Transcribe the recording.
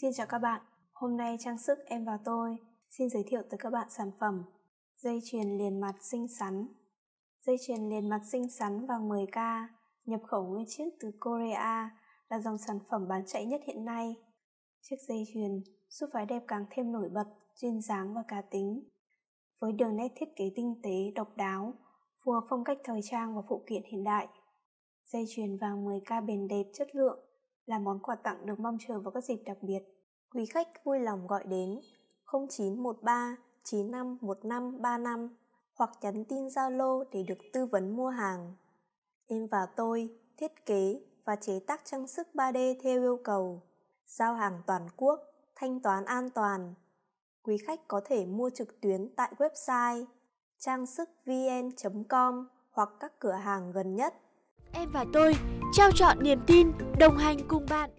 Xin chào các bạn, hôm nay trang sức em và tôi xin giới thiệu tới các bạn sản phẩm Dây chuyền liền mặt xinh xắn Dây chuyền liền mặt xinh xắn vàng 10K nhập khẩu nguyên chiếc từ Korea là dòng sản phẩm bán chạy nhất hiện nay. Chiếc dây chuyền giúp phái đẹp càng thêm nổi bật, duyên dáng và cá tính. Với đường nét thiết kế tinh tế, độc đáo, phù hợp phong cách thời trang và phụ kiện hiện đại. Dây chuyền vàng 10K bền đẹp chất lượng là món quà tặng được mong chờ vào các dịp đặc biệt. Quý khách vui lòng gọi đến 0913 95 15 35 hoặc nhắn tin Zalo để được tư vấn mua hàng. Em và tôi thiết kế và chế tác trang sức 3D theo yêu cầu. Giao hàng toàn quốc, thanh toán an toàn. Quý khách có thể mua trực tuyến tại website trang sức vn.com hoặc các cửa hàng gần nhất. Em và tôi trao chọn niềm tin, đồng hành cùng bạn.